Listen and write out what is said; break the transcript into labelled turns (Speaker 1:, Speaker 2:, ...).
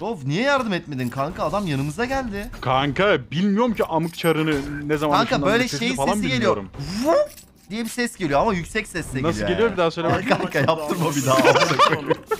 Speaker 1: Of niye yardım etmedin kanka? Adam yanımıza geldi.
Speaker 2: Kanka bilmiyorum ki amık çarını ne zaman
Speaker 1: Kanka
Speaker 2: ışınlandı,
Speaker 1: böyle
Speaker 2: sesini
Speaker 1: şey
Speaker 2: falan
Speaker 1: sesi geliyor.
Speaker 2: bilmiyorum.
Speaker 1: Vup diye bir ses geliyor ama yüksek sesle geliyor.
Speaker 2: Nasıl geliyor bir daha söyle bakayım.
Speaker 1: kanka yaptırma bir daha.